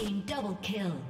Team double kill.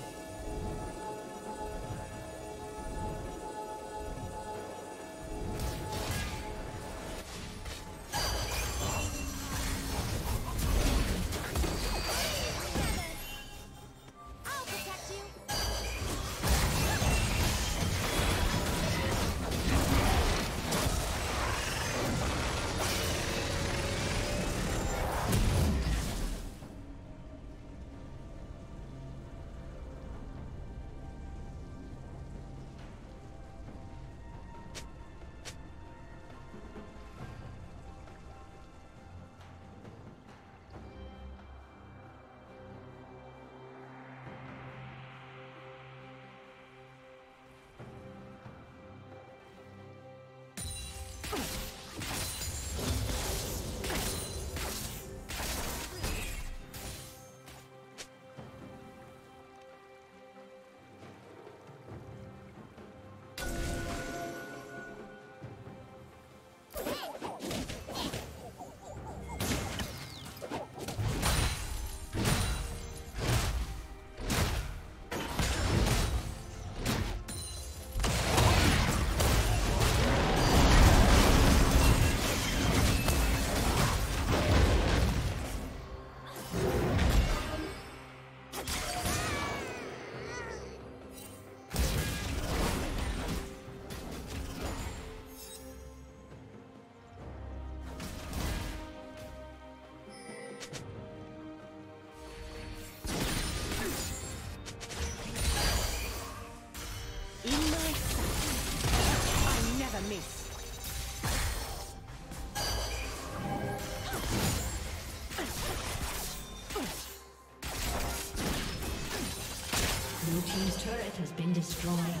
Destroyed.